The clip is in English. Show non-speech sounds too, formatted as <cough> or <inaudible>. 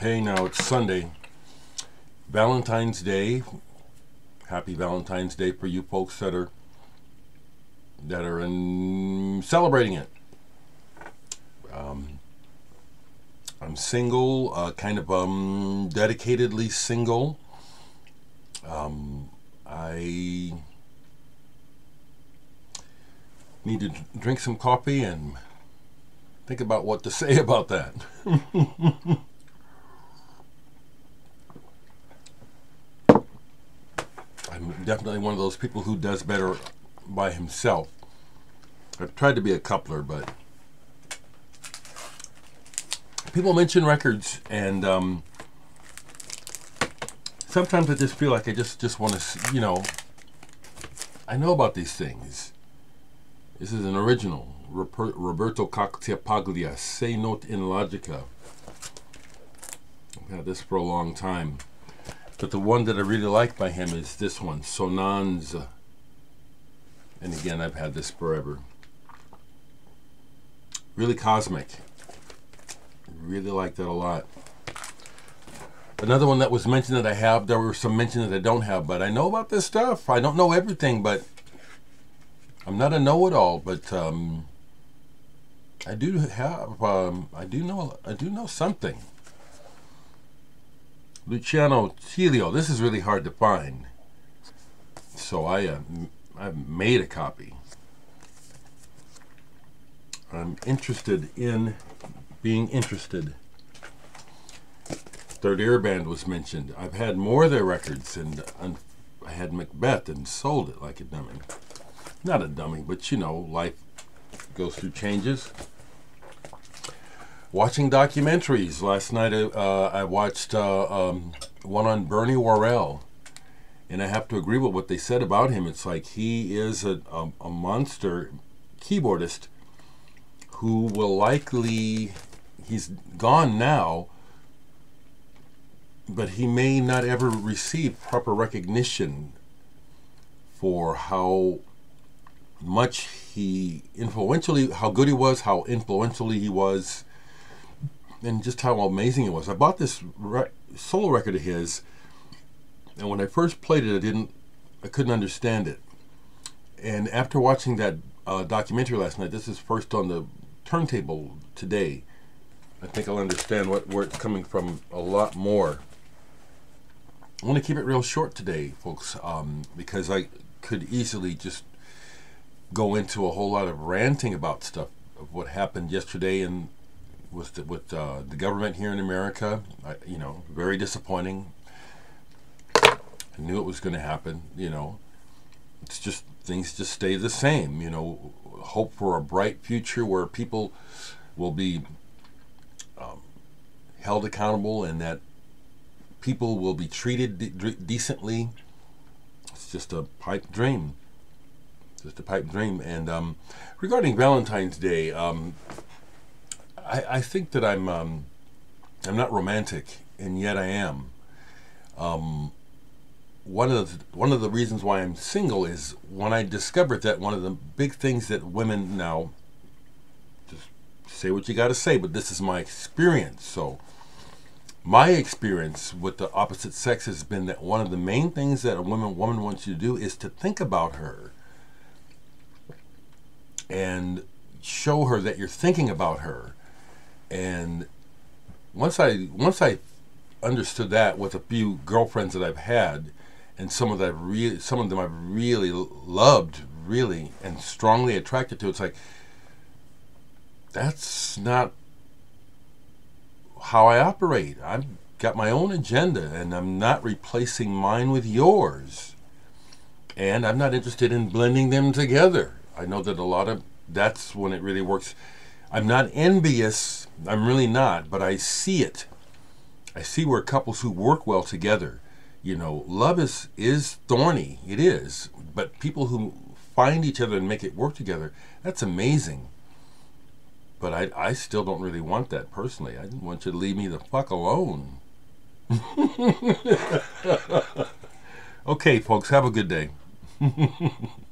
Hey, now it's Sunday, Valentine's Day. Happy Valentine's Day for you folks that are that are in celebrating it. Um, I'm single, uh, kind of um, dedicatedly single. Um, I need to drink some coffee and think about what to <laughs> say about that. <laughs> I'm definitely one of those people who does better by himself. I've tried to be a coupler, but people mention records, and um, sometimes I just feel like I just just want to, you know, I know about these things. This is an original, Roberto Cacciapaglia, Sei Note in Logica. I've had this for a long time. But the one that I really like by him is this one, Sonanze. And again, I've had this forever. Really cosmic. Really like that a lot. Another one that was mentioned that I have, there were some mentioned that I don't have, but I know about this stuff. I don't know everything, but I'm not a know-it-all, but um, I do have, um, I do know, I do know something. Luciano Cilio. This is really hard to find. So I, uh, I've made a copy. I'm interested in being interested. Third Ear Band was mentioned. I've had more of their records, and I had Macbeth and sold it like a dummy. Not a dummy, but you know, life goes through changes watching documentaries. Last night uh, I watched uh, um, one on Bernie Worrell, and I have to agree with what they said about him. It's like he is a, a, a monster keyboardist who will likely, he's gone now, but he may not ever receive proper recognition for how much he influentially, how good he was, how influentially he was and just how amazing it was. I bought this re- solo record of his, and when I first played it, I didn't, I couldn't understand it. And after watching that uh, documentary last night, this is first on the turntable today. I think I'll understand what where it's coming from a lot more. I want to keep it real short today, folks, um, because I could easily just go into a whole lot of ranting about stuff of what happened yesterday and with the, with uh, the government here in America. I, you know, very disappointing. I knew it was going to happen. You know, it's just things just stay the same. You know, hope for a bright future where people will be um, held accountable and that people will be treated de- decently. It's just a pipe dream. Just a pipe dream. And um, regarding Valentine's Day, um, I, I think that I'm um, I'm not romantic, and yet I am. Um, one of the, one of the reasons why I'm single is when I discovered that one of the big things that women now just say what you got to say, but this is my experience. So my experience with the opposite sex has been that one of the main things that a woman woman wants you to do is to think about her and show her that you're thinking about her and once I once I understood that with a few girlfriends that I've had, and some of that really some of them I've really loved, really and strongly attracted to, it's like that's not how I operate. I've got my own agenda, and I'm not replacing mine with yours. And I'm not interested in blending them together. I know that a lot of that's when it really works. I'm not envious I'm really not, but I see it. I see where couples who work well together, you know, love is is thorny. It is, but people who find each other and make it work together, that's amazing. But I I still don't really want that personally. I want you to leave me the fuck alone. <laughs> okay, folks, have a good day. <laughs>